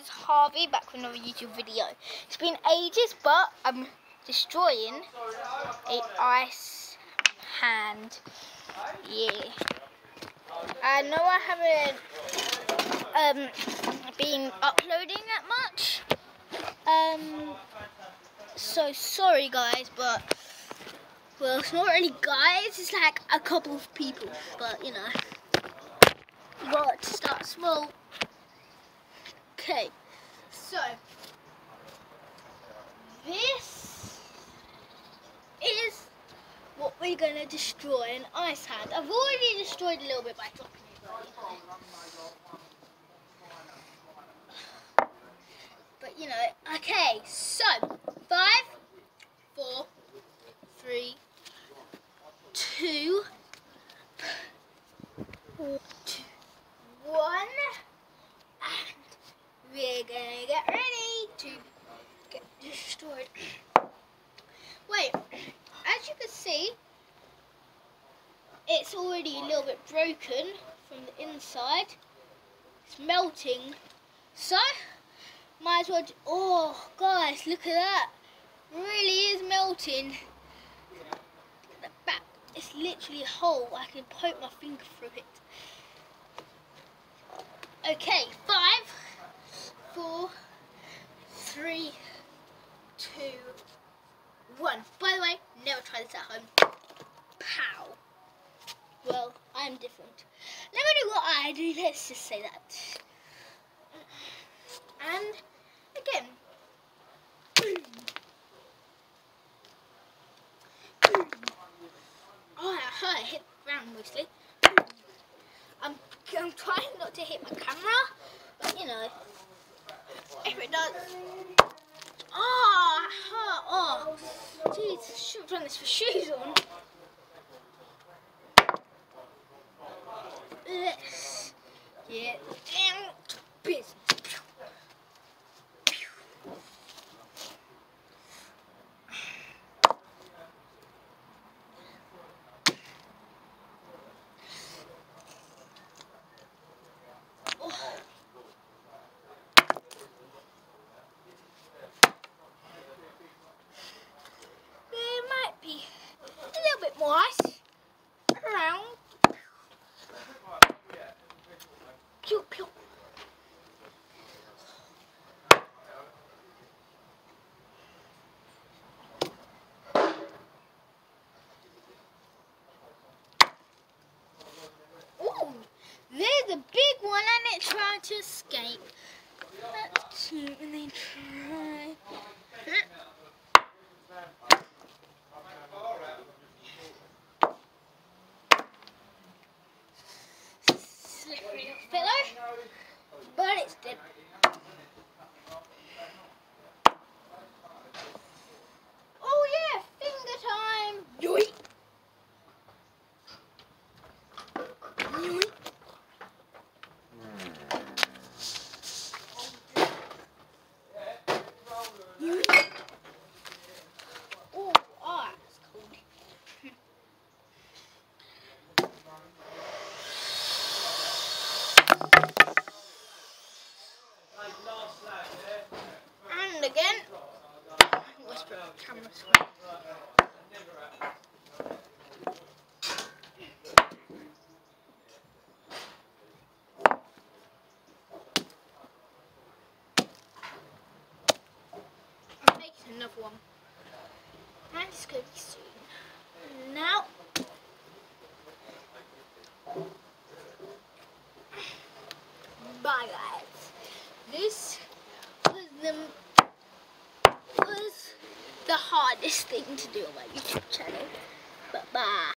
is Harvey back with another YouTube video. It's been ages, but I'm destroying a ice hand. Yeah. I know I haven't um, been uploading that much. Um, so sorry guys, but well, it's not really guys. It's like a couple of people, but you know, you got to start small. Okay, so this is what we're gonna destroy an ice hand. I've already destroyed a little bit by dropping it. But you know, okay, so five, four, three, two, two one, and we're gonna get ready to get destroyed. Wait, as you can see, it's already a little bit broken from the inside. It's melting. So, might as well. Oh, guys, look at that. Really is melting. The back, it's literally a hole. I can poke my finger through it. Okay, five, four, three, two, one. By the way, never try this at home. Pow. Well, I'm different. Never do what I do, let's just say that. And again. Oh, I hit the ground mostly. I'm, I'm trying not to hit my camera, but you know, if it does. Oh, oh, jeez, should have done this for shoes on. Let's get down to business. There might be a little bit more a big one and it tried to escape. Let's see when they try. Slippery fellow, but it's dead. Oh yeah, finger time! Yoink! Yoink! Yoink! Oh, ah, it's cold. And again. Whisper camera screen. I'm making another one. And it's going to be soon. Now. Bye guys. This was the was the hardest thing to do on my YouTube channel. But bye.